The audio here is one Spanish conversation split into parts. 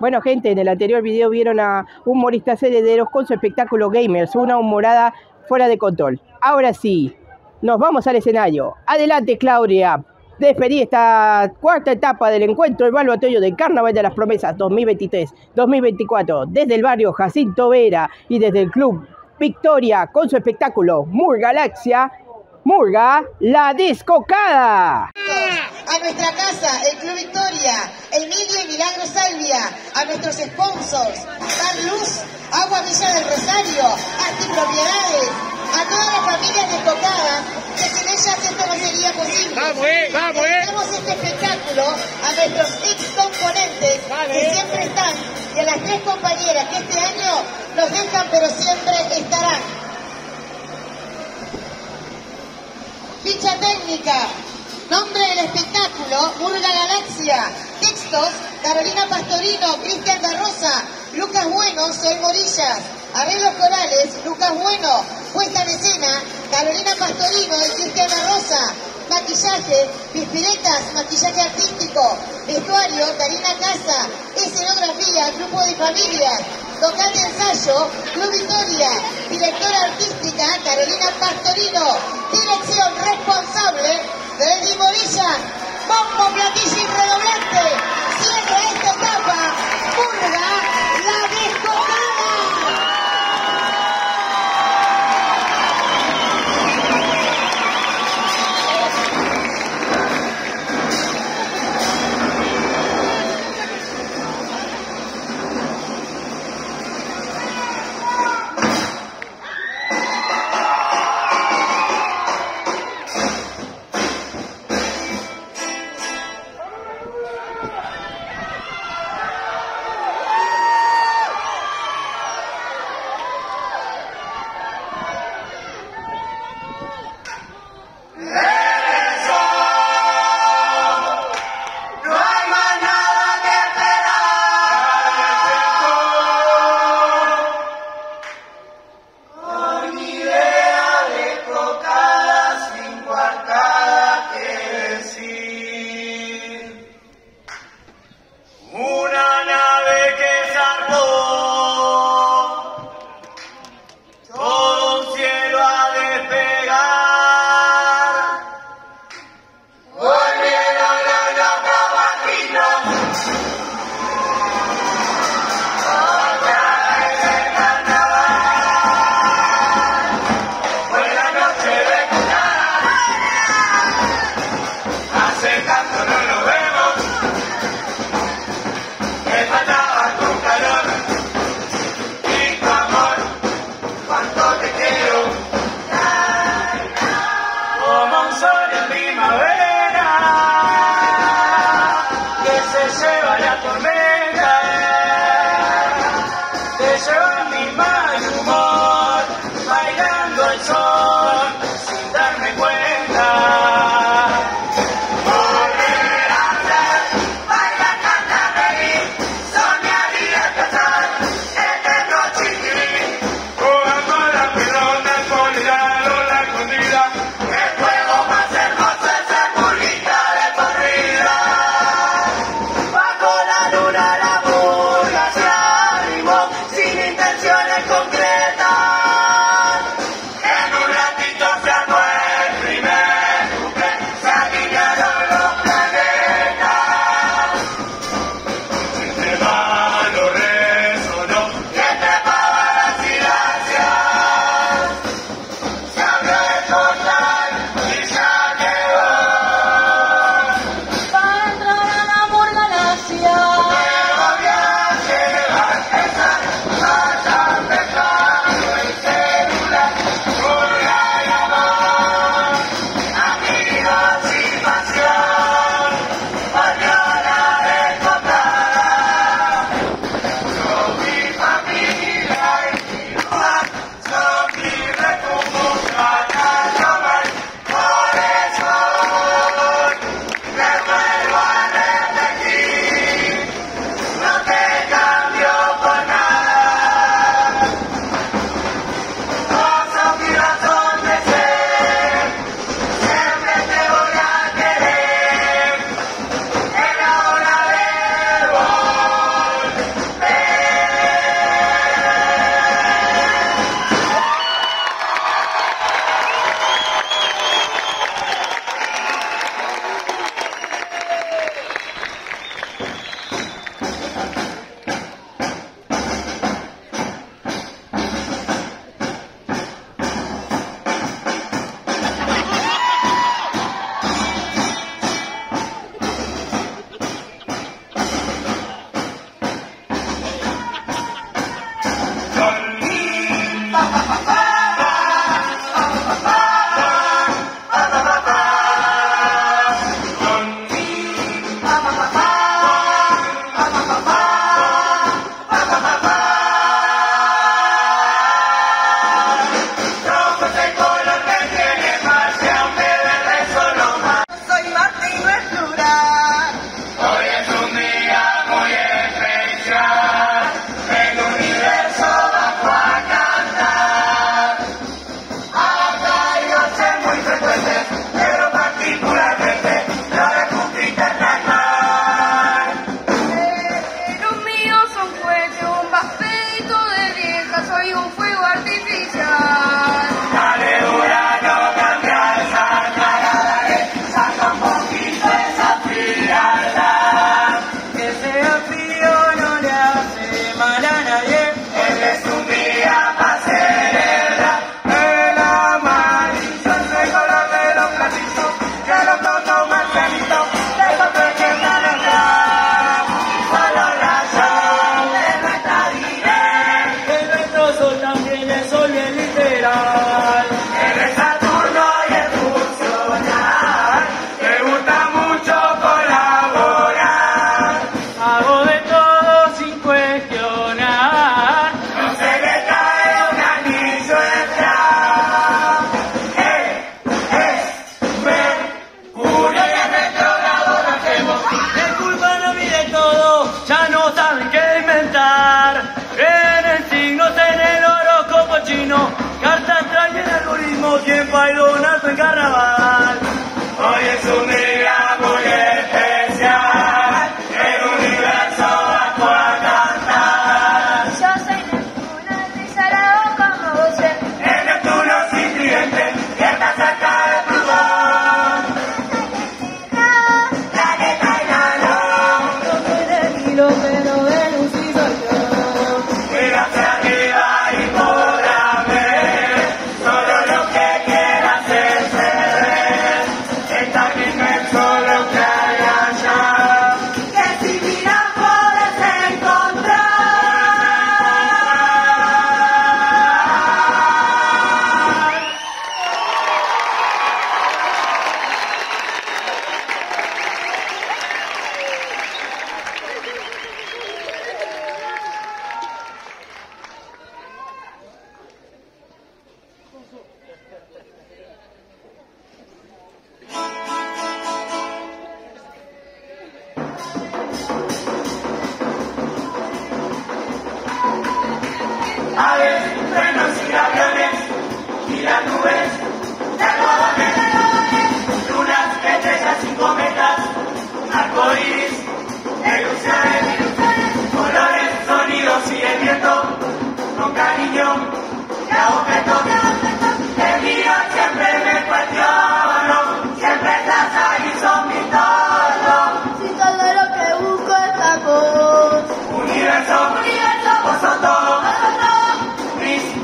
Bueno, gente, en el anterior video vieron a humoristas herederos con su espectáculo Gamers, una humorada fuera de control. Ahora sí, nos vamos al escenario. Adelante, Claudia. Despedí esta cuarta etapa del encuentro evaluatorio del Carnaval de las Promesas 2023-2024 desde el barrio Jacinto Vera y desde el Club Victoria con su espectáculo Murga Galaxia. Murga, la discocada. A nuestra casa, el Club Victoria, Emilio y Milagro Salvia, a nuestros sponsors, Dar Luz, Agua Villa del Rosario, Asti Propiedades, a todas las familias descocadas, que sin ellas esto no sería posible. Vamos, eh, vamos, eh. Tenemos este espectáculo a nuestros ex componentes que siempre están y a las tres compañeras que este año nos dejan pero siempre estarán. Ficha técnica. Nombre del espectáculo, Murga Galaxia. Textos, Carolina Pastorino, Cristian da Rosa, Lucas Bueno, Sol Morillas. Arreglos corales, Lucas Bueno. Puesta en escena, Carolina Pastorino y Cristian da Rosa. Maquillaje, Pispiretas, maquillaje artístico. Vestuario, Karina Casa. Escenografía, grupo de familias. Local de ensayo, Club Victoria. Carolina Pastorino. Dirección responsable, Freddy Morilla. Bombo, platillo y redoblante.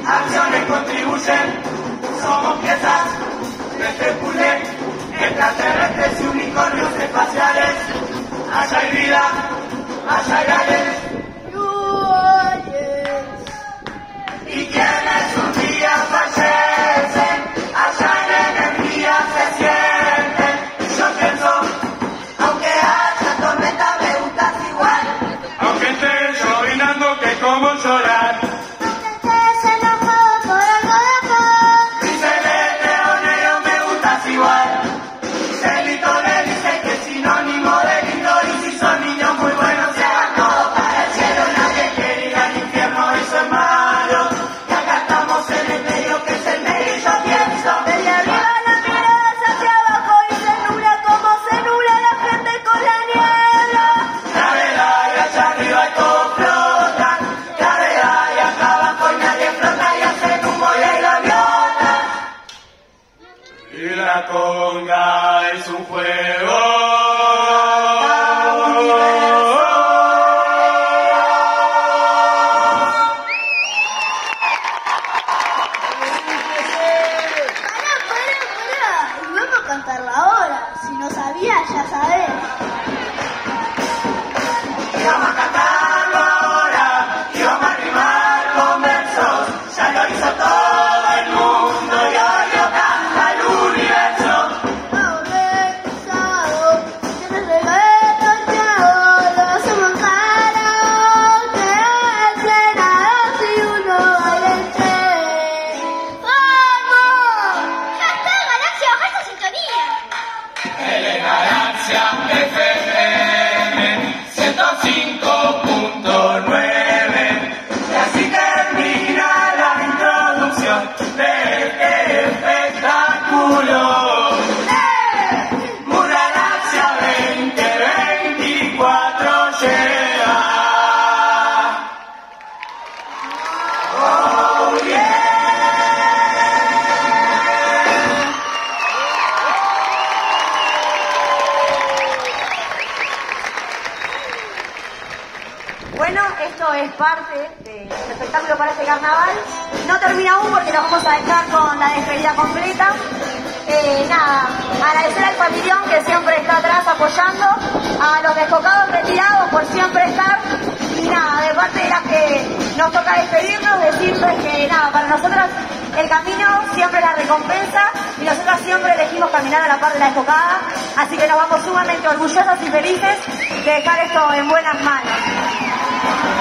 acciones contribuyen, somos piezas de este puzzle, extraterrestres y unicornios espaciales, allá hay vida, allá hay aliens. ¿Y quiénes? para este carnaval. No termina aún porque nos vamos a dejar con la despedida completa. Eh, nada, agradecer al pabellón que siempre está atrás apoyando, a los descocados retirados por siempre estar. Y nada, de parte de las que nos toca despedirnos, decirles que nada, para nosotras el camino siempre es la recompensa y nosotras siempre elegimos caminar a la par de la descocada, así que nos vamos sumamente orgullosas y felices de dejar esto en buenas manos.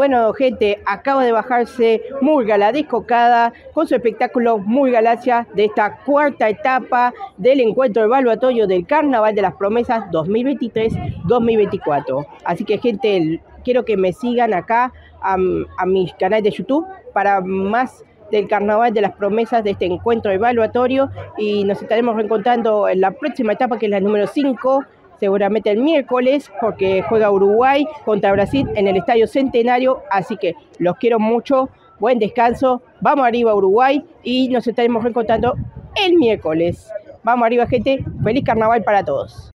Bueno, gente, acaba de bajarse Murga, la descocada, con su espectáculo Muy Galaxia de esta cuarta etapa del encuentro evaluatorio del Carnaval de las Promesas 2023-2024. Así que, gente, quiero que me sigan acá a, a mi canal de YouTube para más del Carnaval de las Promesas de este encuentro evaluatorio y nos estaremos reencontrando en la próxima etapa que es la número 5 seguramente el miércoles, porque juega Uruguay contra Brasil en el Estadio Centenario. Así que los quiero mucho, buen descanso, vamos arriba Uruguay y nos estaremos reencontrando el miércoles. Vamos arriba gente, feliz carnaval para todos.